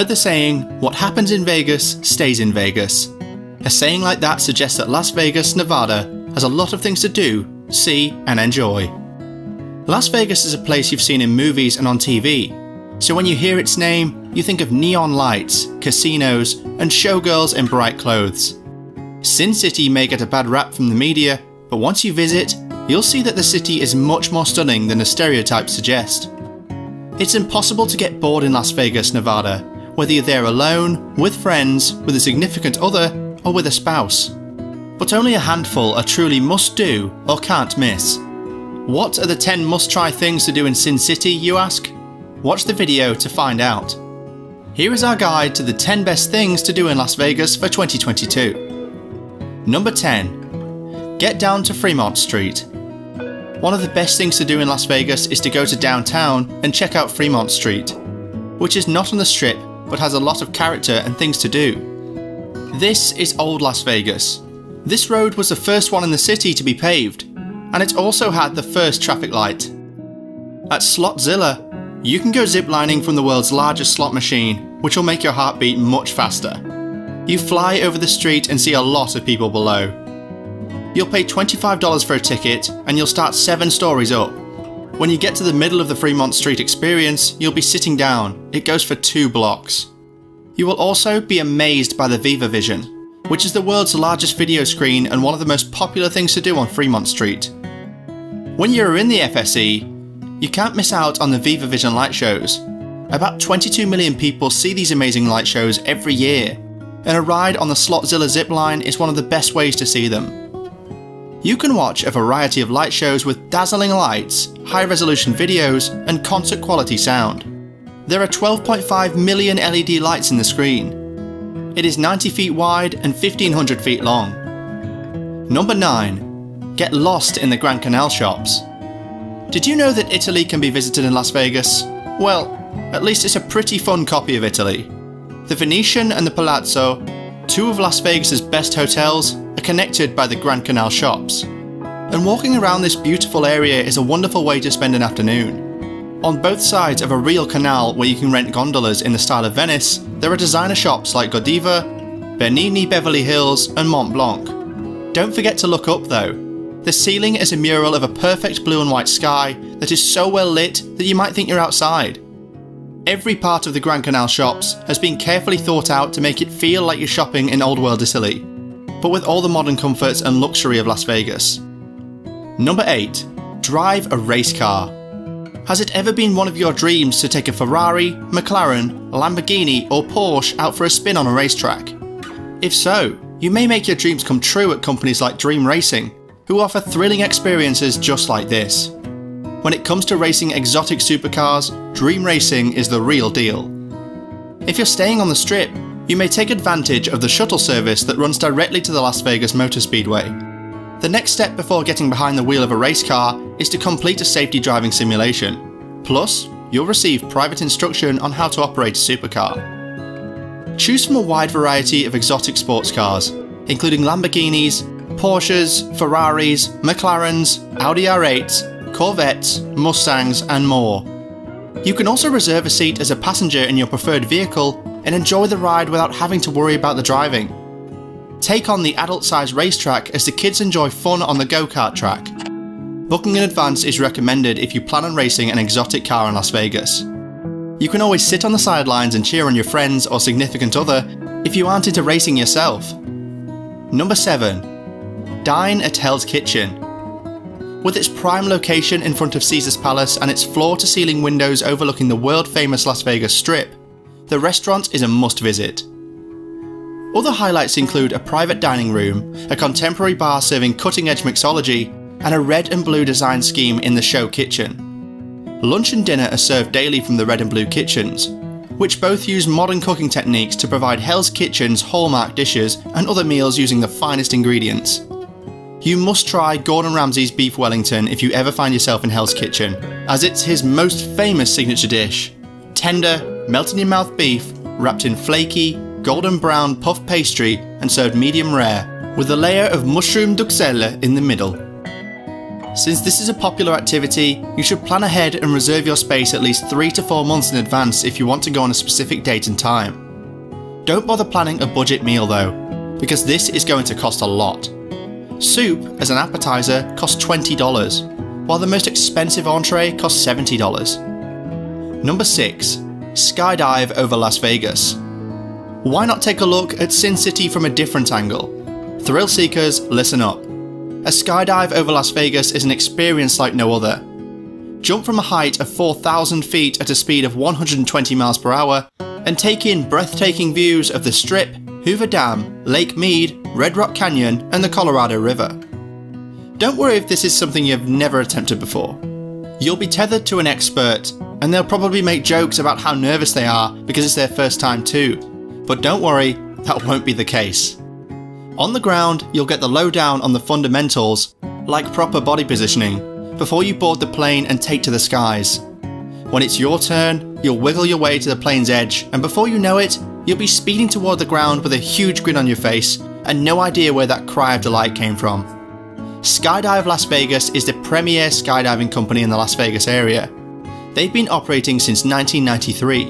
Heard the saying, what happens in Vegas stays in Vegas. A saying like that suggests that Las Vegas, Nevada has a lot of things to do, see, and enjoy. Las Vegas is a place you've seen in movies and on TV, so when you hear its name, you think of neon lights, casinos, and showgirls in bright clothes. Sin City may get a bad rap from the media, but once you visit, you'll see that the city is much more stunning than the stereotypes suggest. It's impossible to get bored in Las Vegas, Nevada, whether you're there alone, with friends, with a significant other, or with a spouse. But only a handful are truly must do or can't miss. What are the 10 must try things to do in Sin City, you ask? Watch the video to find out. Here is our guide to the 10 best things to do in Las Vegas for 2022. Number 10. Get down to Fremont Street. One of the best things to do in Las Vegas is to go to downtown and check out Fremont Street, which is not on the strip but has a lot of character and things to do. This is Old Las Vegas. This road was the first one in the city to be paved, and it also had the first traffic light. At Slotzilla, you can go ziplining from the world's largest slot machine, which will make your heart beat much faster. You fly over the street and see a lot of people below. You'll pay $25 for a ticket and you'll start 7 stories up. When you get to the middle of the Fremont Street experience, you'll be sitting down. It goes for 2 blocks. You will also be amazed by the Viva Vision, which is the world's largest video screen and one of the most popular things to do on Fremont Street. When you're in the FSE, you can't miss out on the Viva Vision light shows. About 22 million people see these amazing light shows every year, and a ride on the Slotzilla zipline is one of the best ways to see them. You can watch a variety of light shows with dazzling lights, high resolution videos, and concert quality sound. There are 12.5 million LED lights in the screen. It is 90 feet wide and 1500 feet long. Number 9. Get lost in the Grand Canal shops. Did you know that Italy can be visited in Las Vegas? Well, at least it's a pretty fun copy of Italy. The Venetian and the Palazzo, two of Las Vegas's best hotels, are connected by the Grand Canal shops. And walking around this beautiful area is a wonderful way to spend an afternoon. On both sides of a real canal where you can rent gondolas in the style of Venice, there are designer shops like Godiva, Bernini Beverly Hills, and Mont Blanc. Don't forget to look up though. The ceiling is a mural of a perfect blue and white sky that is so well lit that you might think you're outside. Every part of the Grand Canal shops has been carefully thought out to make it feel like you're shopping in Old World Italy but with all the modern comforts and luxury of Las Vegas. Number 8. Drive a race car. Has it ever been one of your dreams to take a Ferrari, McLaren, Lamborghini, or Porsche out for a spin on a racetrack? If so, you may make your dreams come true at companies like Dream Racing, who offer thrilling experiences just like this. When it comes to racing exotic supercars, Dream Racing is the real deal. If you're staying on the strip, you may take advantage of the shuttle service that runs directly to the Las Vegas Motor Speedway. The next step before getting behind the wheel of a race car is to complete a safety driving simulation. Plus, you'll receive private instruction on how to operate a supercar. Choose from a wide variety of exotic sports cars, including Lamborghinis, Porsches, Ferraris, McLarens, Audi R8s, Corvettes, Mustangs, and more. You can also reserve a seat as a passenger in your preferred vehicle and enjoy the ride without having to worry about the driving. Take on the adult sized racetrack as the kids enjoy fun on the go kart track. Booking in advance is recommended if you plan on racing an exotic car in Las Vegas. You can always sit on the sidelines and cheer on your friends or significant other if you aren't into racing yourself. Number 7. Dine at Hell's Kitchen. With its prime location in front of Caesar's Palace and its floor to ceiling windows overlooking the world famous Las Vegas Strip, the restaurant is a must visit. Other highlights include a private dining room, a contemporary bar serving cutting edge mixology, and a red and blue design scheme in the show kitchen. Lunch and dinner are served daily from the red and blue kitchens, which both use modern cooking techniques to provide Hell's Kitchen's hallmark dishes and other meals using the finest ingredients. You must try Gordon Ramsay's beef Wellington if you ever find yourself in Hell's Kitchen, as it's his most famous signature dish. Tender, melt in your mouth beef wrapped in flaky, golden brown puff pastry and served medium rare, with a layer of mushroom duxelle in the middle. Since this is a popular activity, you should plan ahead and reserve your space at least 3 to 4 months in advance if you want to go on a specific date and time. Don't bother planning a budget meal though, because this is going to cost a lot. Soup, as an appetizer, costs $20, while the most expensive entree costs $70. Number 6. Skydive over Las Vegas. Why not take a look at Sin City from a different angle? Thrill seekers, listen up. A skydive over Las Vegas is an experience like no other. Jump from a height of 4,000 feet at a speed of 120 miles per hour and take in breathtaking views of the Strip, Hoover Dam, Lake Mead, Red Rock Canyon, and the Colorado River. Don't worry if this is something you've never attempted before. You'll be tethered to an expert, and they'll probably make jokes about how nervous they are because it's their first time too. But don't worry, that won't be the case. On the ground, you'll get the lowdown on the fundamentals, like proper body positioning, before you board the plane and take to the skies. When it's your turn, you'll wiggle your way to the plane's edge, and before you know it, you'll be speeding toward the ground with a huge grin on your face and no idea where that cry of delight came from. Skydive Las Vegas is the premier skydiving company in the Las Vegas area. They've been operating since 1993,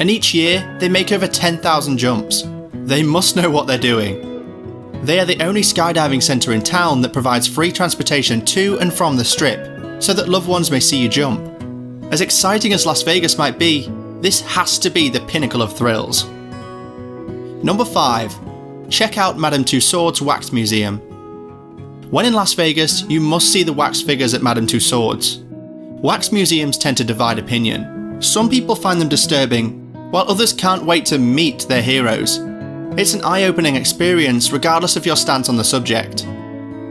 and each year they make over 10,000 jumps. They must know what they're doing. They are the only skydiving centre in town that provides free transportation to and from the strip, so that loved ones may see you jump. As exciting as Las Vegas might be, this has to be the pinnacle of thrills. Number 5. Check out Madame Tussauds Wax Museum. When in Las Vegas, you must see the wax figures at Madame Tussauds. Wax museums tend to divide opinion. Some people find them disturbing, while others can't wait to meet their heroes it's an eye-opening experience regardless of your stance on the subject.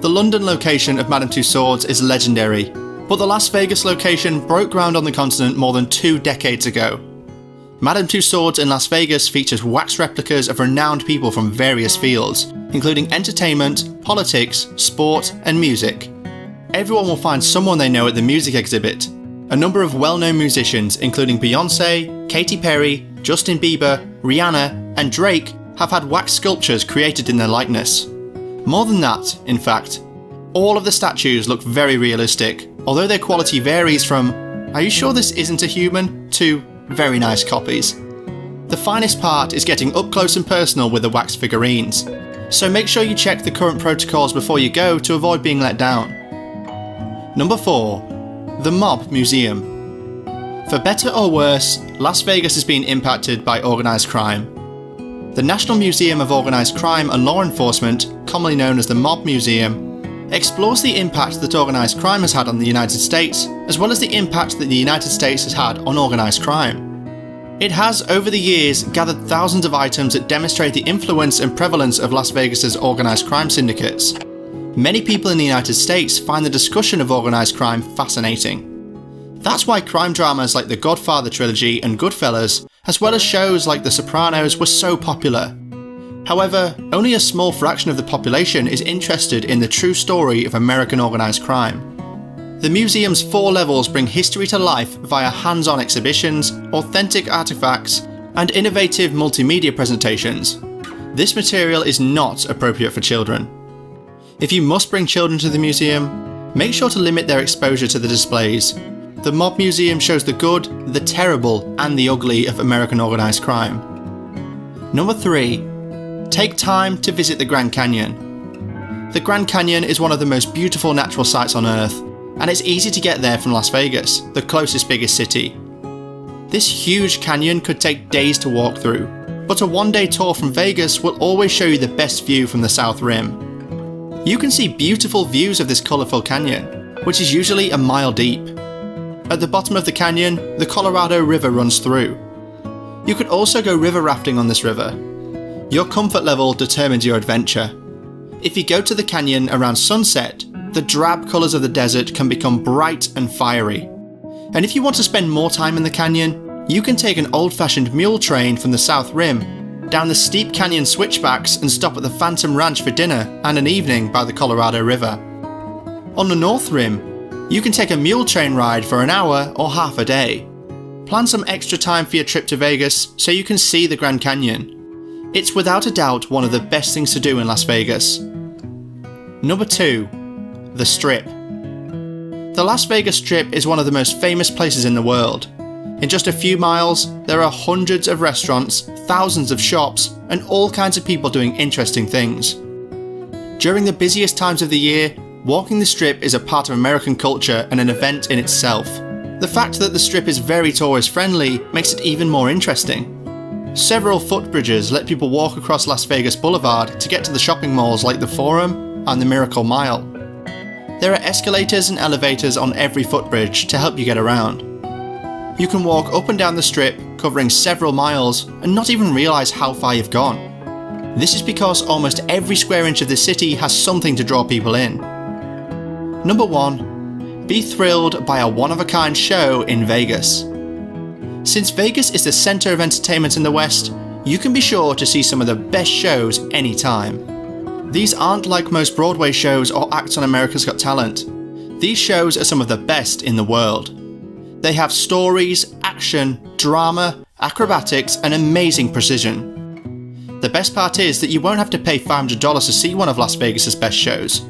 The London location of Madame Tussauds is legendary, but the Las Vegas location broke ground on the continent more than two decades ago. Madame Tussauds in Las Vegas features wax replicas of renowned people from various fields, including entertainment, politics, sport, and music. Everyone will find someone they know at the music exhibit. A number of well-known musicians, including Beyonce, Katy Perry, Justin Bieber, Rihanna, and Drake, have had wax sculptures created in their likeness. More than that, in fact, all of the statues look very realistic, although their quality varies from, are you sure this isn't a human, to very nice copies. The finest part is getting up close and personal with the wax figurines, so make sure you check the current protocols before you go to avoid being let down. Number 4. The Mob Museum. For better or worse, Las Vegas has been impacted by organised crime, the National Museum of Organised Crime and Law Enforcement, commonly known as the Mob Museum, explores the impact that organised crime has had on the United States, as well as the impact that the United States has had on organised crime. It has, over the years, gathered thousands of items that demonstrate the influence and prevalence of Las Vegas's organised crime syndicates. Many people in the United States find the discussion of organised crime fascinating. That's why crime dramas like the Godfather trilogy and Goodfellas as well as shows like The Sopranos, were so popular. However, only a small fraction of the population is interested in the true story of American organised crime. The museum's four levels bring history to life via hands on exhibitions, authentic artifacts, and innovative multimedia presentations. This material is not appropriate for children. If you must bring children to the museum, make sure to limit their exposure to the displays the Mob Museum shows the good, the terrible, and the ugly of American organised crime. Number 3. Take time to visit the Grand Canyon. The Grand Canyon is one of the most beautiful natural sights on Earth, and it's easy to get there from Las Vegas, the closest biggest city. This huge canyon could take days to walk through, but a one day tour from Vegas will always show you the best view from the South Rim. You can see beautiful views of this colourful canyon, which is usually a mile deep. At the bottom of the canyon, the Colorado River runs through. You could also go river rafting on this river. Your comfort level determines your adventure. If you go to the canyon around sunset, the drab colours of the desert can become bright and fiery. And if you want to spend more time in the canyon, you can take an old fashioned mule train from the South Rim down the steep canyon switchbacks and stop at the Phantom Ranch for dinner and an evening by the Colorado River. On the North Rim, you can take a mule train ride for an hour or half a day. Plan some extra time for your trip to Vegas so you can see the Grand Canyon. It's without a doubt one of the best things to do in Las Vegas. Number 2. The Strip. The Las Vegas Strip is one of the most famous places in the world. In just a few miles, there are hundreds of restaurants, thousands of shops, and all kinds of people doing interesting things. During the busiest times of the year, walking the strip is a part of American culture and an event in itself. The fact that the strip is very tourist friendly makes it even more interesting. Several footbridges let people walk across Las Vegas Boulevard to get to the shopping malls like the Forum and the Miracle Mile. There are escalators and elevators on every footbridge to help you get around. You can walk up and down the strip, covering several miles, and not even realise how far you've gone. This is because almost every square inch of the city has something to draw people in. Number 1. Be thrilled by a one of a kind show in Vegas. Since Vegas is the centre of entertainment in the West, you can be sure to see some of the best shows anytime. These aren't like most Broadway shows or acts on America's Got Talent. These shows are some of the best in the world. They have stories, action, drama, acrobatics, and amazing precision. The best part is that you won't have to pay $500 to see one of Las Vegas's best shows.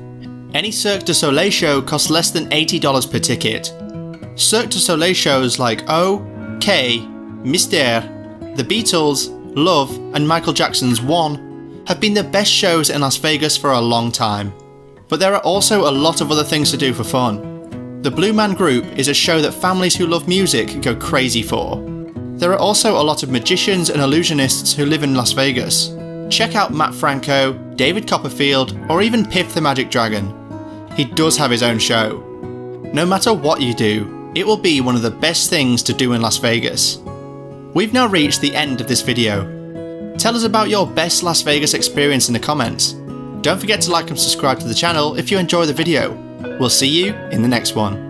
Any Cirque du Soleil show costs less than $80 per ticket. Cirque du Soleil shows like O, KÀ, Mystère, The Beatles, Love, and Michael Jackson's One have been the best shows in Las Vegas for a long time. But there are also a lot of other things to do for fun. The Blue Man Group is a show that families who love music go crazy for. There are also a lot of magicians and illusionists who live in Las Vegas. Check out Mat Franco, David Copperfield, or even Piff the Magic Dragon. He does have his own show. No matter what you do, it will be one of the best things to do in Las Vegas. We've now reached the end of this video. Tell us about your best Las Vegas experience in the comments. Don't forget to like and subscribe to the channel if you enjoy the video. We'll see you in the next one.